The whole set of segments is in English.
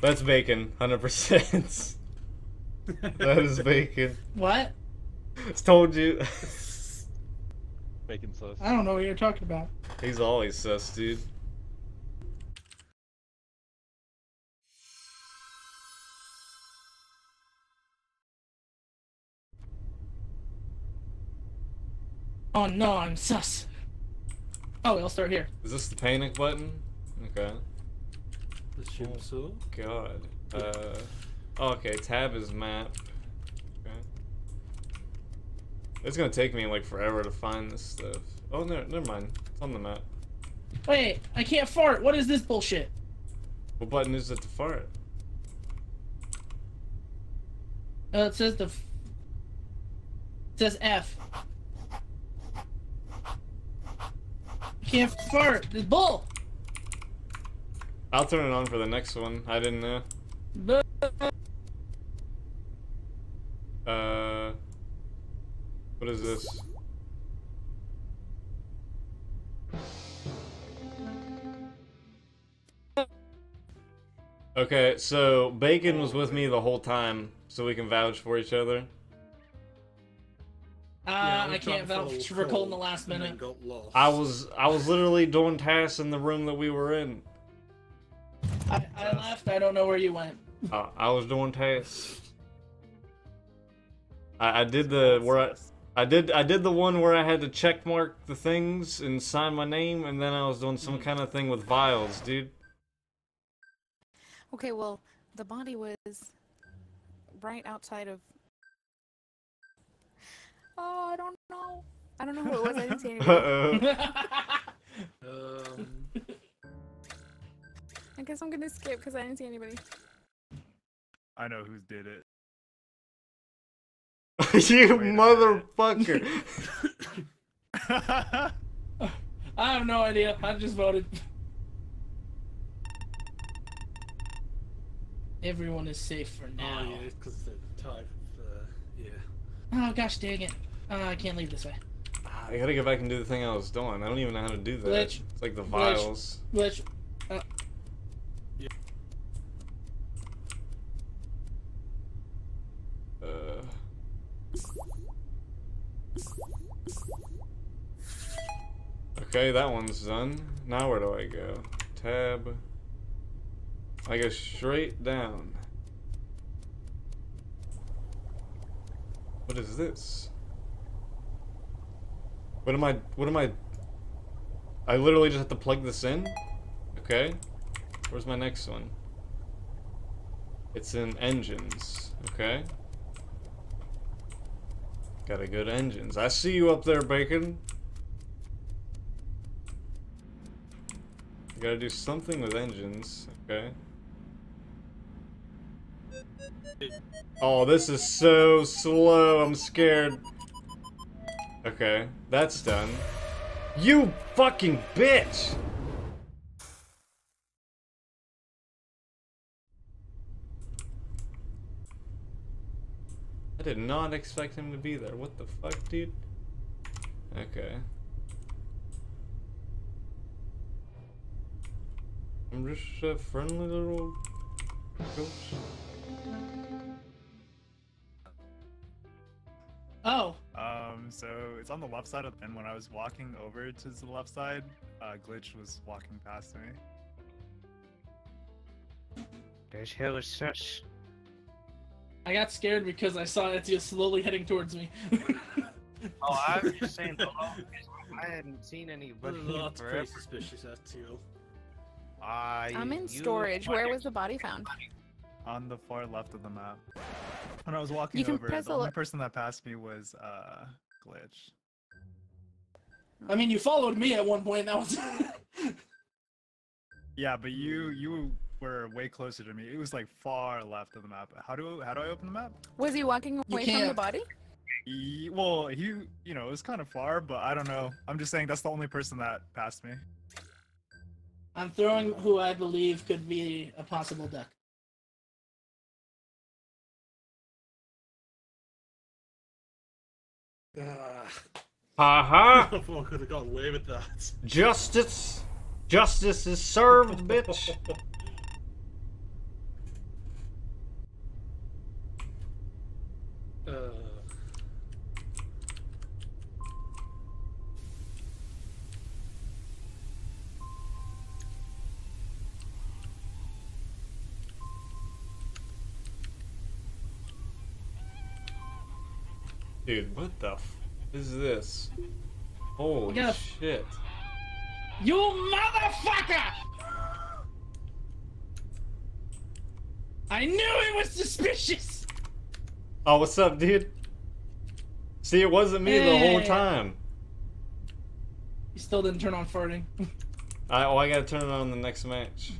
That's bacon, hundred percent. That is bacon. What? Just told you. Bacon sauce. I don't know what you're talking about. He's always sus, dude. Oh no, I'm sus. Oh, I'll start here. Is this the panic button? Okay. Assume so. God. Uh. oh, okay. Tab is map. Okay. It's gonna take me like forever to find this stuff. Oh no, never mind. It's on the map. Wait, I can't fart. What is this bullshit? What button is it to fart? Uh, it says the. F- it says F. I can't fart. This bull. I'll turn it on for the next one. I didn't know. Uh. What is this? Okay, so Bacon was with me the whole time, so we can vouch for each other. Uh, Yeah, I can't vouch for Cole in the last minute. I was I was literally doing tasks in the room that we were in. I, I left. I don't know where you went. Uh, I was doing tasks. I, I did the where I, I did I did the one where I had to check mark the things and sign my name, and then I was doing some kind of thing with vials, dude. Okay, well, the body was right outside of. Oh, I don't know. I don't know who it was. I didn't see anybody. Uh-oh. Um, I guess I'm gonna skip because I didn't see anybody. I know who did it. you Wait a minute. motherfucker! I have no idea. I just voted. Everyone is safe for now. oh now. yeah, because the type of uh, yeah. Oh gosh dang it. Uh, I can't leave this way. I gotta go back and do the thing I was doing. I don't even know how to do that. Glitch. It's like the vials. Which Uh. Okay, that one's done. Now where do I go? Tab. I go straight down. What is this? What am I, what am I, I literally just have to plug this in? Okay. Where's my next one? It's in engines, okay? Gotta go to engines. I see you up there, Bacon. Gotta do something with engines, okay? Oh, this is so slow. I'm scared. Okay, that's done. You fucking bitch! I did not expect him to be there. What the fuck, dude? Okay. I'm just a friendly little ghost. oh, Um, so it's on the left side, of, and when I was walking over to the left side, uh, Glitch was walking past me. There's hella sus. I got scared because I saw Ezio slowly heading towards me. Oh, I was just saying, I hadn't seen anybody in That's pretty suspicious. That too. I, I'm in storage. Where was the body found? On the far left of the map. When I was walking You can over, press the only person that passed me was uh, Glitch. I mean, you followed me at one point. That was. Yeah, but you you were way closer to me. It was like far left of the map. How do how do I open the map? Was he walking away from the body? He, well, he you know it was kind of far, but I don't know. I'm just saying that's the only person that passed me. I'm throwing who I believe could be a possible duck. Ah, Haha! I thought could have got away with that. Justice! Justice is served, bitch! Dude, what the f is this? Holy shit. You motherfucker! I knew it was suspicious! Oh, what's up, dude? See, it wasn't me the whole time. You still didn't turn on farting. I, oh, I gotta turn it on the next match.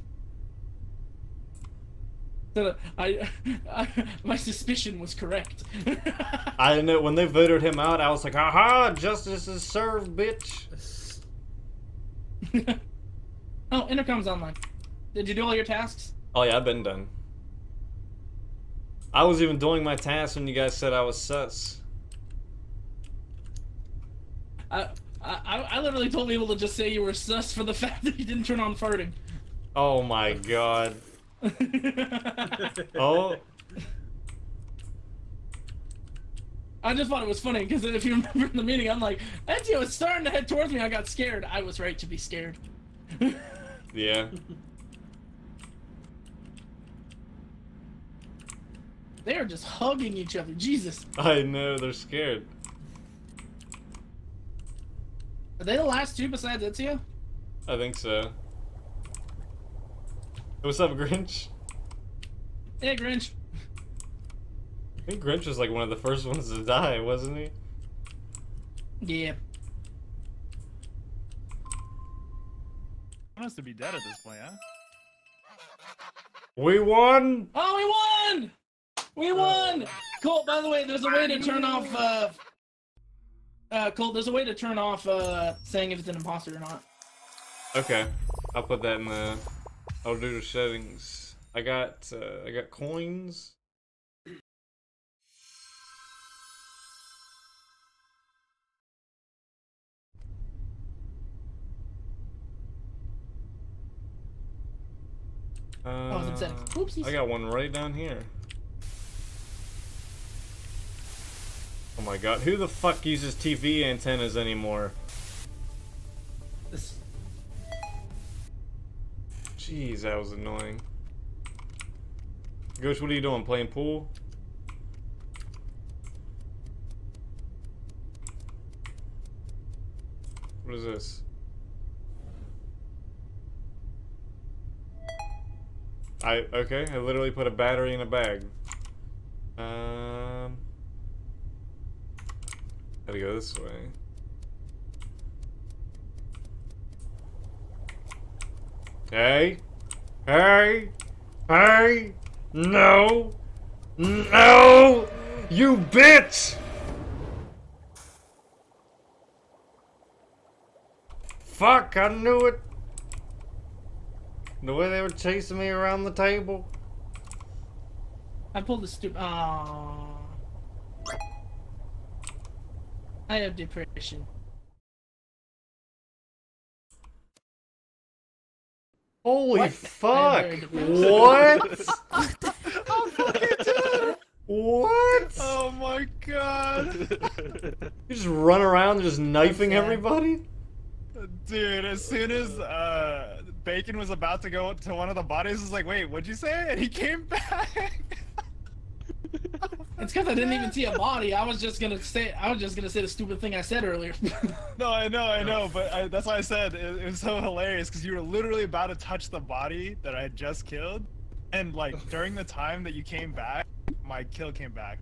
So, I, I, my suspicion was correct. I know when they voted him out. I was like, "Aha! Justice is served, bitch." oh, intercom's online. Did you do all your tasks? Oh yeah, I've been done. I was even doing my tasks when you guys said I was sus. I, I, I literally told people to just say you were sus for the fact that you didn't turn on farting. Oh my god. Oh, I just thought it was funny because if you remember in the meeting, I'm like, Ezio was starting to head towards me. I got scared. I was right to be scared. yeah. they are just hugging each other. Jesus. I know they're scared. Are they the last two besides Ezio? I think so. Hey, What's up, Grynch? Hey, Grynch. I think Grynch was like one of the first ones to die, wasn't he? Yeah. He must to be dead at this point, huh? We won! Oh, we won! We won! Colt, by the way, there's a way to turn off, uh... Uh, Colt, there's a way to turn off, uh, saying if it's an imposter or not. Okay, I'll put that in the. I'll do the settings. I got uh, I got coins. Uh, it's in settings. Oopsies. I got one right down here. Oh my god, who the fuck uses TV antennas anymore? Jeez, that was annoying. Ghost, what are you doing? Playing pool? What is this? I okay. I literally put a battery in a bag. Um, gotta go this way. Hey, hey, hey! No, no, you bitch! Fuck! I knew it. The way they were chasing me around the table. I pulled the stupid. Aww. I have depression. Holy What? fuck! I have very What? I'm fucking dead! what? Oh my god! You just run around just knifing everybody? Dude, as soon as uh, Bacon was about to go to one of the bodies, I was like, wait, what'd you say? And he came back! It's because I didn't even see a body. I was just gonna say. I was just gonna say the stupid thing I said earlier. No, I know, I know, but I, that's why I said it, it was so hilarious because you were literally about to touch the body that I had just killed, and like during the time that you came back, my kill came back.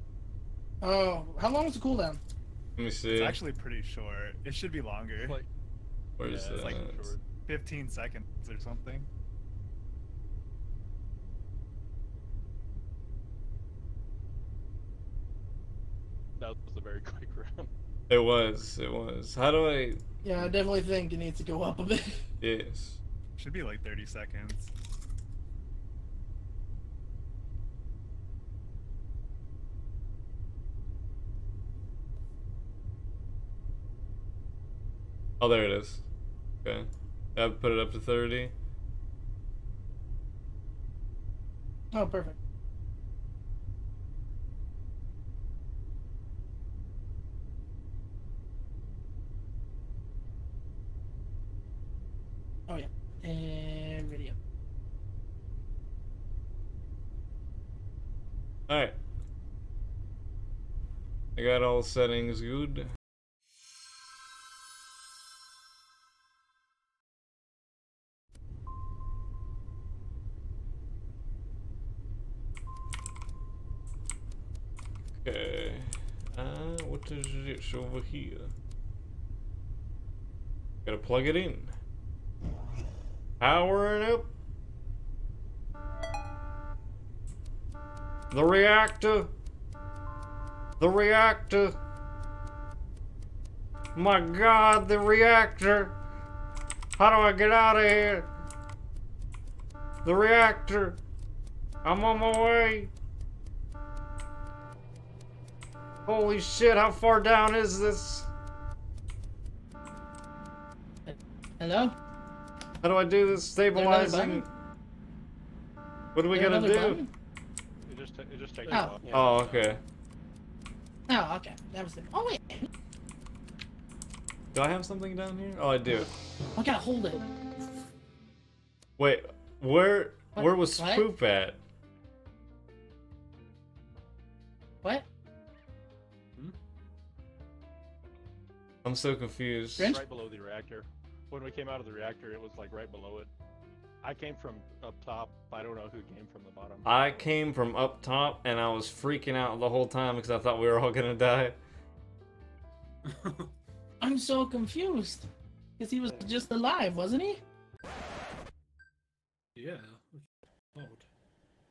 oh, how long was the cooldown? Let me see. It's actually pretty short. It should be longer, Like, Where's yeah, it's like that? 15 seconds or something. That was a very quick round. It was. It was. How do I? Yeah, I definitely think it needs to go up a bit. Yes. Should be like 30 seconds. Oh, there it is. Okay. I've put it up to thirty. Oh, perfect. Oh yeah, and video. All right. I got all settings good. Okay. Uh, what is this over here? Gotta plug it in. Powering up. The reactor. The reactor. My god, the reactor. How do I get out of here? The reactor. I'm on my way. Holy shit, how far down is this? Hello? How do I do this stabilizing? What are we gonna do? button? It just, ta- it takes Oh. a while. Yeah. Oh, okay. Oh, okay. That was the. Oh wait, Do I have something down here? Oh, I do. I gotta hold it. Wait, where What? where was What? Spoop at? What? Hmm? I'm so confused. Grynch? Right below the reactor. When we came out of the reactor, it was like right below it. I came from up top. I don't know who came from the bottom. I came from up top and I was freaking out the whole time because I thought we were all gonna die. I'm so confused. Because he was just alive, wasn't he? yeah. Odd.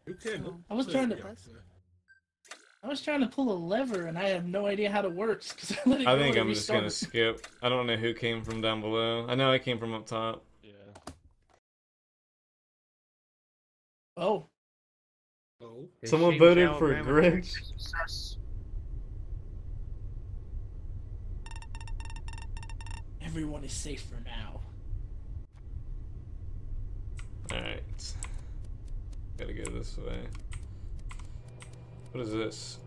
Who came up? I was trying to- I was trying to pull a lever and I have no idea how it works because I let it I go think and I'm just gonna skip. I don't know who came from down below. I know I came from up top. Someone voted Alabama for Grynch. everyone is safe for now. Alright. Gotta go this way. What is this?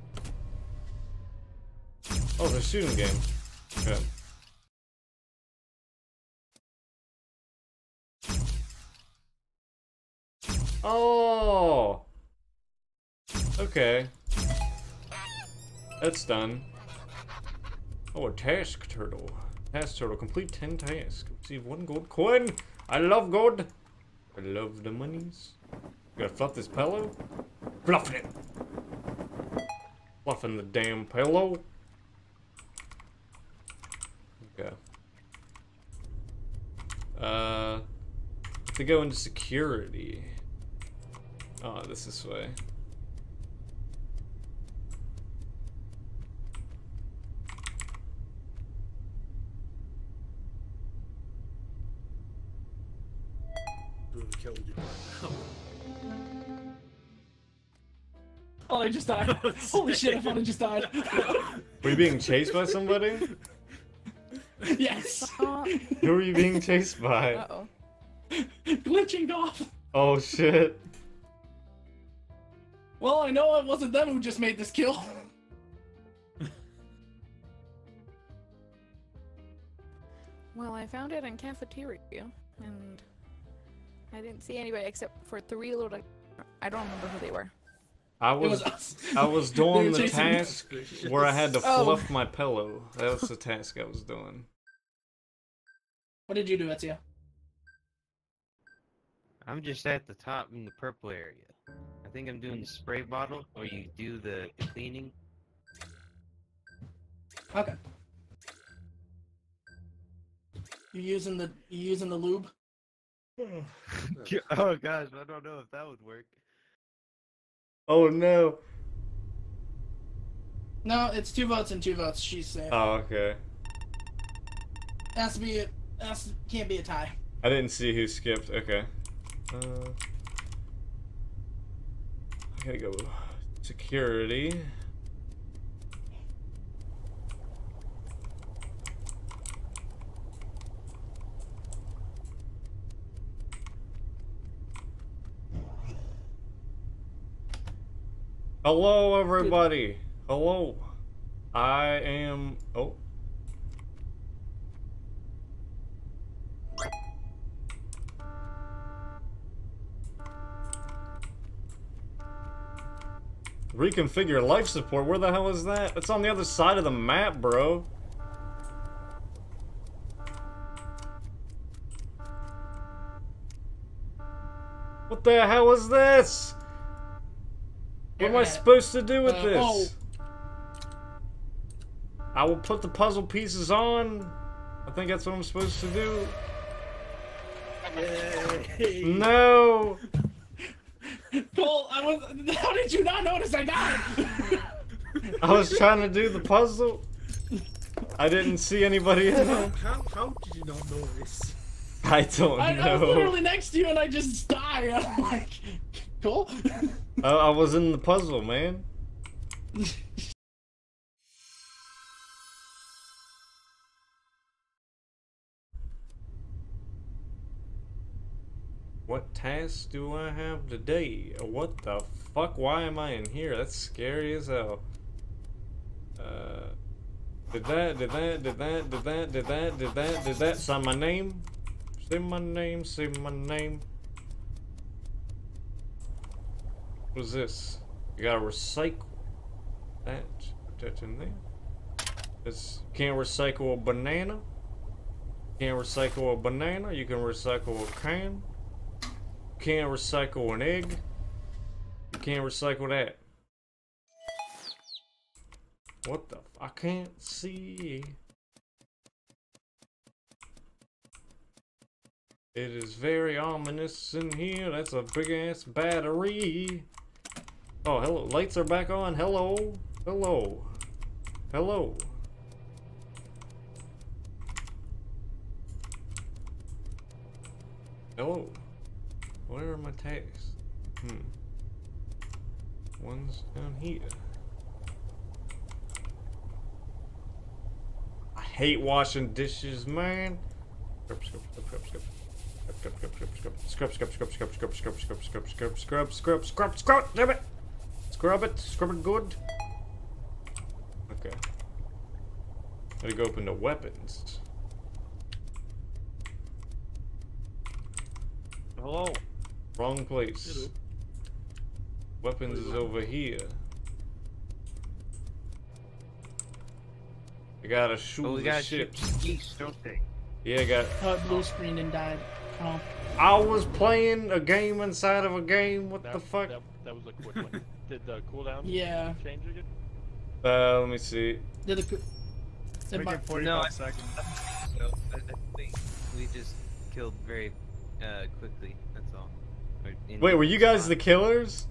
Oh, it's a shooting game. Okay. Oh! Okay. That's done. Oh, a task turtle. Task turtle. Complete 10 tasks. Receive one gold coin. I love gold. I love the monies. Gotta fluff this pillow. Fluffing it. Fluffing the damn pillow. Okay. Uh, to go into security. Oh, this this way. Who killed you right now? Oh, I just died. Holy shit, I thought I just died. Were you being chased by somebody? yes. Oh, Who were you being chased by? uh-oh. Glitching off. Oh shit. Well, I know it wasn't them who just made this kill. Well, I found it in cafeteria, and I didn't see anybody except for three little. I don't remember who they were. I was was. I was doing the chasing me. task where I had to Oh. fluff my pillow. That was the task I was doing. What did you do, Ezio? I'm just at the top in the purple area. I think I'm doing the spray bottle, or you do the, the cleaning. Okay. You using the you using the lube? oh gosh, I don't know if that would work. Oh no. No, it's two votes and two votes. She's safe. Oh okay. Has to be a has, can't be a tie. I didn't see who skipped. Okay. Uh, I gotta go security. Hello, everybody. Hello. I am. Oh. Reconfigure life support. Where the hell is that? It's on the other side of the map, bro. What the hell is this? What am I supposed to do with Uh, this? oh. I will put the puzzle pieces on. I think that's what I'm supposed to do. Yay! No! Cole, I was. How did you not notice I died? I was trying to do the puzzle. I didn't see anybody in How, it. how, how did you not notice? I don't I, I was literally next to you and I just died. I'm like, Cole. I, I was in the puzzle, man. What tasks do I have today? What the fuck? Why am I in here? That's scary as hell. Uh, did that, did that, did that, did that, did that, did that, did that, sign my name? Say my name, say my name. What is this? You gotta recycle that. Put that in there. This can't recycle a banana. Can't recycle a banana. You can recycle a can. Can't recycle an egg. You can't recycle that. What the? F I can't see. It is very ominous in here. That's a big ass battery. Oh, hello. Lights are back on. Hello. Hello. Hello. Hello. Where are my tags? Hmm. One's down here. I hate washing dishes, man. Scrub, scrub, scrub, scrub, scrub. Scrub, scrub, scrub, scrub, scrub, scrub, scrub, scrub, scrub, scrub, scrub, scrub, scrub, scrub, scrub, scrub, damn it! Scrub it, scrub it good. Okay. Gotta go open the weapons. Hello. Wrong place. Hello. Weapons is over here. I gotta shoot Oh, we the got ships. ships. Geese, don't they? Yeah, I got. Uh, blue screen and died. Oh. I was playing a game inside of a game. What That, the fuck? That, that was a quick one. Did the cooldown Yeah. change again? Uh, let me see. Did the. Let's Did make 45 No. seconds. So I, I think we just killed very uh, quickly. That's all. In Wait, were you guys the killers?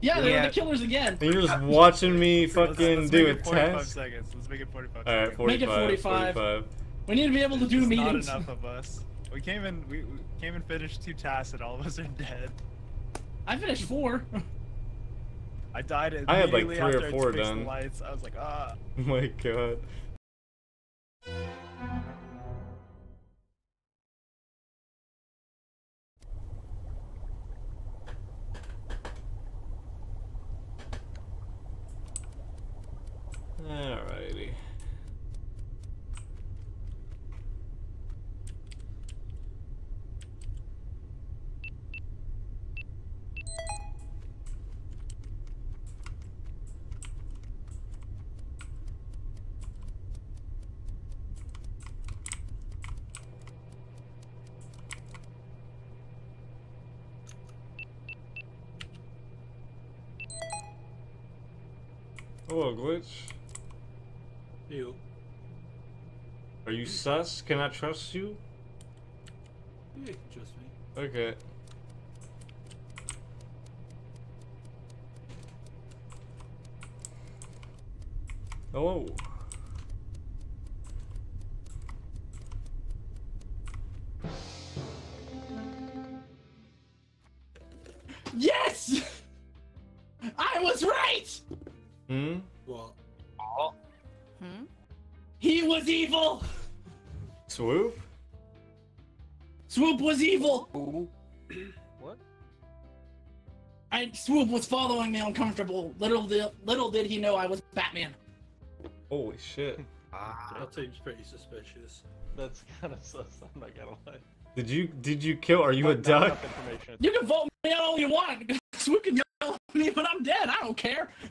yeah, they're Yeah. the killers again. And you're just watching me Let's- fucking let's do make a it 45 test? seconds. Let's make it 45 Alright, 45. Make it 45. 45. We need to be able to do There's meetings. Not enough of us. We came in. We, we came and finished two tasks, and all of us are dead. I finished four. I died I had, like, immediately three or after four done. Lights. I was like, ah. Oh my god. Alrighty. Hello, Glitch. You. Are you sus? Can I trust you? Yeah, you can trust me. Okay. Hello. Hmm? What? Hmm? He was evil! Swoop? Swoop was evil! What? I Swoop was following me uncomfortable. Little did, little did he know I was Batman. Holy shit. Ah, That seems pretty suspicious. That's kind of sus. I'm not gonna lie. Did you did you kill are you a Not- not duck? You can vote me out all you want. Swoop can yell me, but I'm dead. I don't care.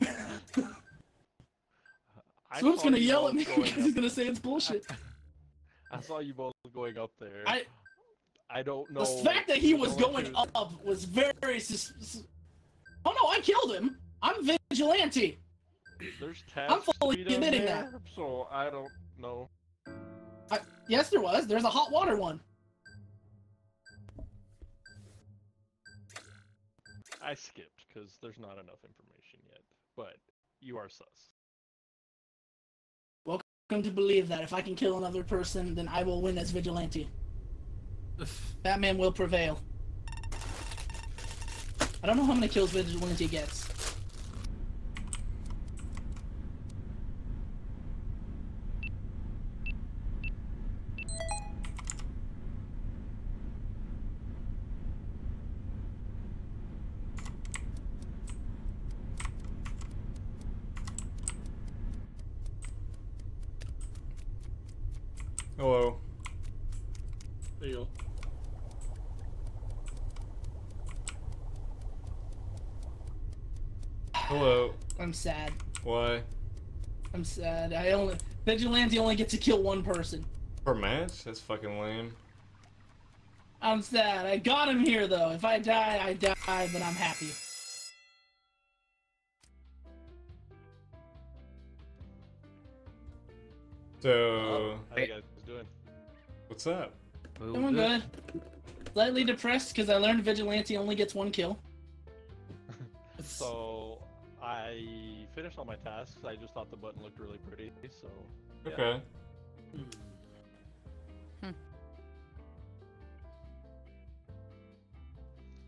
I Swoop's gonna yell at me because he's gonna say it's bullshit. I saw you both going up there. I I don't know. the fact that he was going to- up was very sus- Oh no, I killed him. I'm vigilante. There's I'm tasks fully to be done admitting there, So I don't know. I, yes, there was. There's a hot water one. I skipped because there's not enough information yet. But you are sus. Welcome to believe that if I can kill another person, then I will win as vigilante. Batman will prevail. I don't know how many kills vigilante gets. Hello. There you go. Hello. I'm sad. Why? I'm sad. I only vigilante only gets to kill one person. Per match? That's fucking lame. I'm sad. I got him here though. If I die, I die, but I'm happy. So, How you guys doing? what's up? Move Doing good. Slightly depressed because I learned vigilante only gets one kill. So I finished all my tasks. I just thought the button looked really pretty. So yeah. Okay.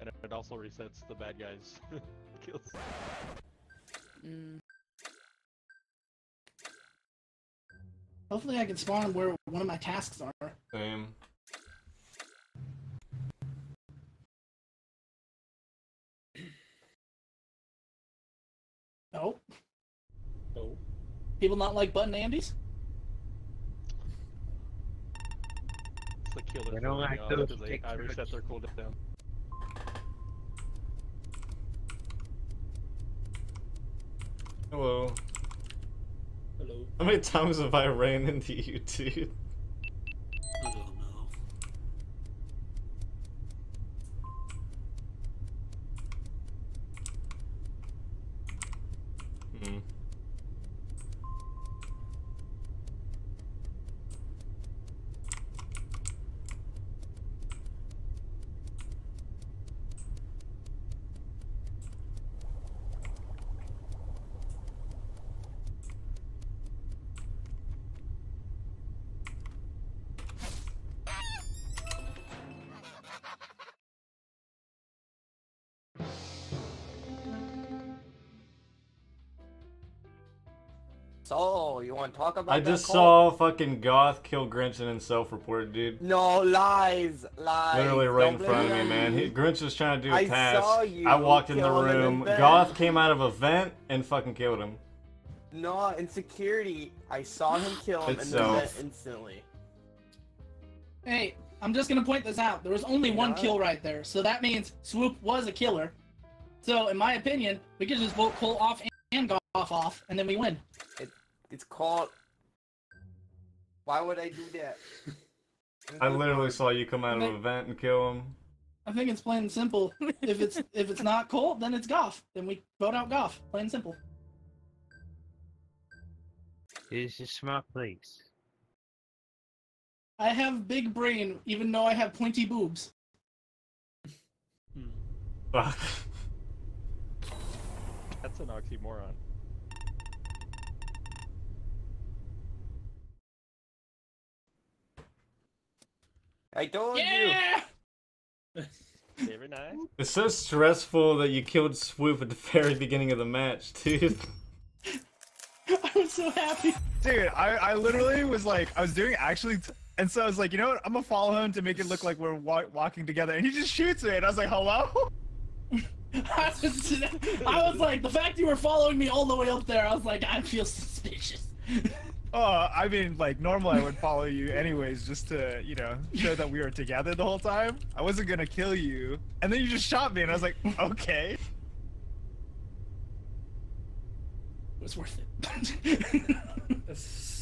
and it also resets the bad guys' kills. Mm. Hopefully, I can spawn where one of my tasks are. Same. People not like button Andes? It's the killer. They don't for me, like those 'cause they, big I reset trucks. their cooldown. Hello. Hello. How many times have I ran into you, dude? I don't know. Hmm. So, you want to talk about I just call? saw fucking Goth kill Grynch and then self-report, dude. No, lies, lies. Literally right in Don't front of me, man. He, Grynch was trying to do a I task. saw you I walked in the kill him in room. Goth came out of a vent and fucking killed him. No, in security, I saw him kill him and Itself. then instantly. Hey, I'm just gonna point this out. There was only one kill right there, so that means Swoop was a killer. So, in my opinion, we could just vote Cole off and Goff off, and then we win. It's called. Why would I do that? I literally saw you come out of a vent and kill him. I think it's plain and simple. if it's if it's not Cole, then it's Goff. Then we vote out Goff. Plain and simple. It's a smart place. I have big brain, even though I have pointy boobs. Hmm. Fuck. That's an oxymoron. I told you. Yeah! Very nice. It's so stressful that you killed Swoop at the very beginning of the match, dude. I was so happy. Dude, I, I literally was like, I was doing actually, t- and so I was like, you know what? I'm gonna follow him to make it look like we're wa- walking together, and he just shoots me, and I was like, hello? I was, I was like, the fact you were following me all the way up there, I was like, I feel suspicious. Oh, I mean, like normally I would follow you anyways, just to you know show that we were together the whole time. I wasn't gonna kill you, and then you just shot me, and I was like, okay. It was worth it.